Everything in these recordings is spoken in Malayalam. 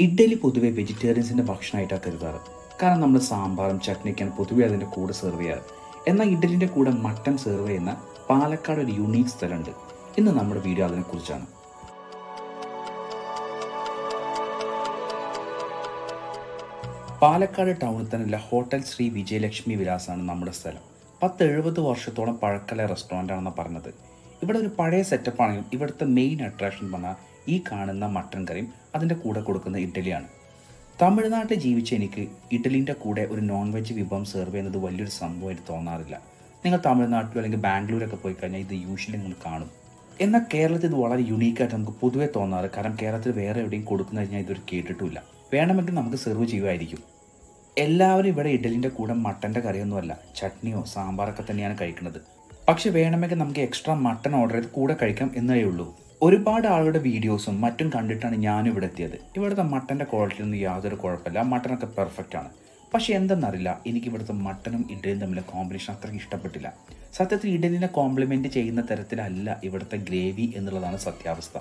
ഇഡ്ഡലി പൊതുവെ വെജിറ്റേറിയൻസിന്റെ ഭക്ഷണമായിട്ടാണ് കരുതാറ്. കാരണം നമ്മൾ സാമ്പാറും ചട്നിക്കാണ് പൊതുവെ അതിന്റെ കൂടെ സെർവ് ചെയ്യാറ്. എന്നാൽ ഇഡ്ഡലിന്റെ കൂടെ മട്ടൻ സെർവ് ചെയ്യുന്ന പാലക്കാട് ഒരു യുണീക്ക് സ്ഥലമുണ്ട്. ഇന്ന് നമ്മുടെ വീഡിയോ അതിനെക്കുറിച്ചാണ്. പാലക്കാട് ടൗണിൽ തന്നെയുള്ള ഹോട്ടൽ ശ്രീ വിജയലക്ഷ്മി വിലാസാണ് നമ്മുടെ സ്ഥലം. പത്ത് എഴുപത് വർഷത്തോളം പഴക്കല റെസ്റ്റോറന്റ് ആണെന്ന് പറഞ്ഞത്. ഇവിടെ ഒരു പഴയ സെറ്റപ്പ് ആണെങ്കിലും ഇവിടുത്തെ മെയിൻ അട്രാക്ഷൻ പറഞ്ഞാൽ ഈ കാണുന്ന മട്ടൻ കറിയും അതിന്റെ കൂടെ കൊടുക്കുന്ന ഇഡ്ഡലിയാണ്. തമിഴ്നാട്ടിൽ ജീവിച്ച എനിക്ക് ഇഡ്ഡലിന്റെ കൂടെ ഒരു നോൺ വെജ് വിഭവം സെർവ് ചെയ്യുന്നത് വലിയൊരു സംഭവമായിട്ട് തോന്നാറില്ല. നിങ്ങൾ തമിഴ്നാട്ടിലോ അല്ലെങ്കിൽ ബാംഗ്ലൂരൊക്കെ പോയി കഴിഞ്ഞാൽ ഇത് യൂഷ്വലി നിങ്ങൾ കാണും. എന്നാൽ കേരളത്തിൽ ഇത് വളരെ യുണീക്കായിട്ട് നമുക്ക് പൊതുവെ തോന്നാറ്. കാരണം കേരളത്തിൽ വേറെ എവിടെയും കൊടുക്കുന്ന കഴിഞ്ഞാൽ ഇതൊരു കേട്ടിട്ടില്ല വേണമെങ്കിൽ നമുക്ക് സെർവ് ചെയ്യുമായിരിക്കും. എല്ലാവരും ഇവിടെ ഇഡലിന്റെ കൂടെ മട്ടന്റെ കറിയൊന്നുമല്ല ചട്നിയോ സാമ്പാറൊക്കെ തന്നെയാണ് കഴിക്കുന്നത്. പക്ഷേ വേണമെങ്കിൽ നമുക്ക് എക്സ്ട്രാ മട്ടൺ ഓർഡർ ചെയ്ത് കൂടെ കഴിക്കാം എന്നേ ഉള്ളൂ. ഒരുപാട് ആളുകളുടെ വീഡിയോസും മറ്റും കണ്ടിട്ടാണ് ഞാനും ഇവിടെ എത്തിയത്. ഇവിടുത്തെ മട്ടന്റെ ക്വാളിറ്റിയൊന്നും യാതൊരു കുഴപ്പമില്ല. മട്ടനൊക്കെ പെർഫെക്റ്റ് ആണ്. പക്ഷേ എന്തെന്നറിയില്ല എനിക്ക് ഇവിടുത്തെ മട്ടനും ഇഡലിയും തമ്മിലെ കോമ്പിനേഷൻ അത്രയ്ക്ക് ഇഷ്ടപ്പെട്ടില്ല. സത്യത്തിൽ ഇഡലിനെ കോംപ്ലിമെന്റ് ചെയ്യുന്ന തരത്തിലല്ല ഇവിടുത്തെ ഗ്രേവി എന്നുള്ളതാണ് സത്യാവസ്ഥ.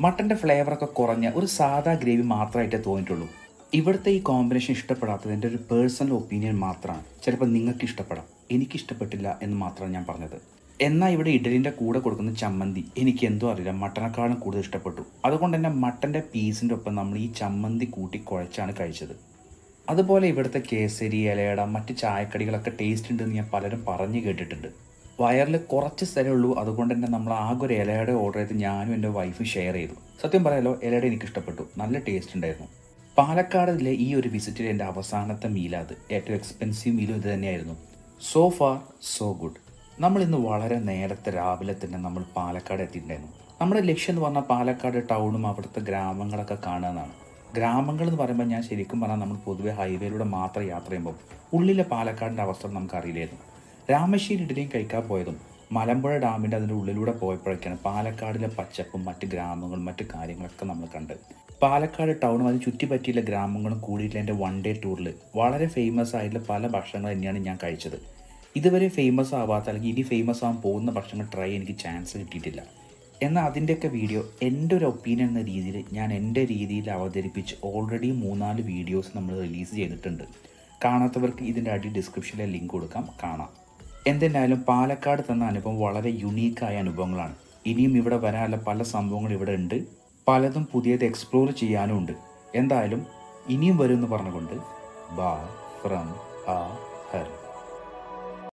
മട്ടന്റെ ഫ്ലേവറൊക്കെ കുറഞ്ഞ ഒരു സാധാ ഗ്രേവി മാത്രമായിട്ടേ തോന്നിയിട്ടുള്ളൂ. ഇവിടുത്തെ ഈ കോമ്പിനേഷൻ ഇഷ്ടപ്പെടാത്തത് എന്റെ ഒരു പേഴ്സണൽ ഒപ്പീനിയൻ മാത്രമാണ്. ചിലപ്പോൾ നിങ്ങൾക്ക് ഇഷ്ടപ്പെടാം. എനിക്ക് ഇഷ്ടപ്പെട്ടില്ല എന്ന് മാത്രമാണ് ഞാൻ പറഞ്ഞത്. എന്നാൽ ഇവിടെ ഇഡലിന്റെ കൂടെ കൊടുക്കുന്ന ചമ്മന്തി? എനിക്ക് എന്തോ അറിയില്ല. മട്ടനേക്കാളും കൂടുതൽ ഇഷ്ടപ്പെട്ടു. അതുകൊണ്ട് തന്നെ മട്ടന്റെ പീസിന്റെ ഒപ്പം നമ്മൾ ഈ ചമ്മന്തി കൂട്ടി കുഴച്ചാണ് കഴിച്ചത്. അതുപോലെ ഇവിടുത്തെ കേസരി ഇലയട മറ്റ് ചായക്കടികളൊക്കെ ടേസ്റ്റ് ഉണ്ടെന്ന് ഞാൻ പലരും പറഞ്ഞു കേട്ടിട്ടുണ്ട്. വയറിൽ കുറച്ച് സ്ഥലമുള്ളൂ അതുകൊണ്ട് തന്നെ നമ്മൾ ആകെ ഒരു ഇലയുടെ ഓർഡർ ചെയ്ത് ഞാനും എന്റെ വൈഫും ഷെയർ ചെയ്തു. സത്യം പറയാലോ ഇലയുടെ എനിക്ക് ഇഷ്ടപ്പെട്ടു. നല്ല ടേസ്റ്റ് ഉണ്ടായിരുന്നു. പാലക്കാടിലെ ഈ ഒരു വിസിറ്റിൽ എന്റെ അവസാനത്തെ മീലാത് ഏറ്റവും എക്സ്പെൻസീവ് മീലും ഇത് തന്നെയായിരുന്നു. സോ ഫാർ സോ ഗുഡ് നമ്മൾ ഇന്ന് വളരെ നേരത്തെ രാവിലെ തന്നെ നമ്മൾ പാലക്കാട് എത്തിയിട്ടുണ്ടായിരുന്നു. നമ്മുടെ ലക്ഷ്യം എന്ന് പറഞ്ഞാൽ പാലക്കാട് ടൗണും അവിടുത്തെ ഗ്രാമങ്ങളൊക്കെ കാണുക എന്നാണ്. ഗ്രാമങ്ങൾ എന്ന് പറയുമ്പോൾ ഞാൻ ശരിക്കും പറഞ്ഞാൽ നമ്മൾ പൊതുവെ ഹൈവേയിലൂടെ മാത്രം യാത്ര ചെയ്യുമ്പോൾ ഉള്ളിലെ പാലക്കാടിന്റെ അവസ്ഥ നമുക്കറിയില്ലായിരുന്നു. രാമശ്ശേരി ഇഡലിയും കഴിക്കാൻ പോയതും മലമ്പുഴ ഡാമിന്റെ അതിന്റെ ഉള്ളിലൂടെ പോയപ്പോഴൊക്കെയാണ് പാലക്കാടിലെ പച്ചപ്പും മറ്റ് ഗ്രാമങ്ങളും മറ്റു കാര്യങ്ങളൊക്കെ നമ്മൾ കണ്ട് പാലക്കാട് ടൗണും ചുറ്റി ചുറ്റിപ്പറ്റിയുള്ള ഗ്രാമങ്ങളും കൂടിയിട്ടുള്ള എന്റെ വൺ ഡേ ടൂറിൽ വളരെ ഫേമസ് ആയിട്ടുള്ള പല ഭക്ഷണങ്ങൾ തന്നെയാണ് ഞാൻ കഴിച്ചത്. ഇതുവരെ ഫേമസ് ആവാത്ത അല്ലെങ്കിൽ ഇനി ഫേമസ് ആവാൻ പോകുന്ന ഭക്ഷണങ്ങൾ ട്രൈ എനിക്ക് ചാൻസ് കിട്ടിയിട്ടില്ല. എന്നാൽ അതിന്റെയൊക്കെ വീഡിയോ എന്റെ ഒരു ഒപ്പീനിയൻ എന്ന രീതിയിൽ ഞാൻ എന്റെ രീതിയിൽ അവതരിപ്പിച്ച് ഓൾറെഡി മൂന്നാൽ വീഡിയോസ് നമ്മൾ റിലീസ് ചെയ്തിട്ടുണ്ട്. കാണാത്തവർക്ക് ഇതിന്റെ അടി ഡിസ്ക്രിപ്ഷനിലെ ലിങ്ക് കൊടുക്കാം കാണാം. എന്തെന്നായാലും പാലക്കാട് തന്ന അനുഭവം വളരെ യുണീക്കായ അനുഭവങ്ങളാണ്. ഇനിയും ഇവിടെ വരാനുള്ള പല സംഭവങ്ങൾ ഇവിടെ ഉണ്ട്. പലതും പുതിയത് എക്സ്പ്ലോർ ചെയ്യാനും ഉണ്ട്. എന്തായാലും ഇനിയും വരും എന്ന് പറഞ്ഞുകൊണ്ട് ബാ ഫ്രം ആ ഹർ